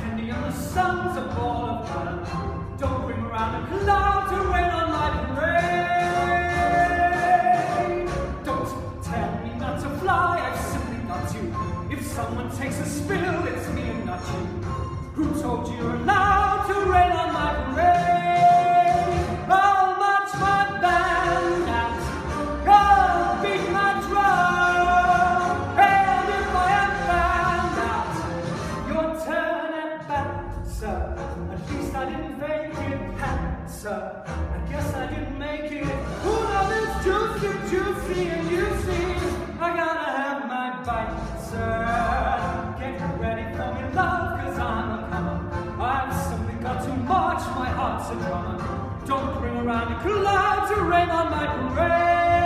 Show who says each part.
Speaker 1: candy and the sun's a ball of fun. Don't bring around a cloud to rain on my parade. Don't tell me not to fly, I've simply got to. If someone takes a spill, it's me and not you. Who told you? sir. At least I didn't make it, ha, sir. I guess I didn't make it. Ooh, now it's juicy, juicy, and juicy. I gotta have my bite, sir. Get ready for me, love, cause I'm a comer. I've simply got too much, my heart's a drummer. Don't bring around a cloud to rain on my parade.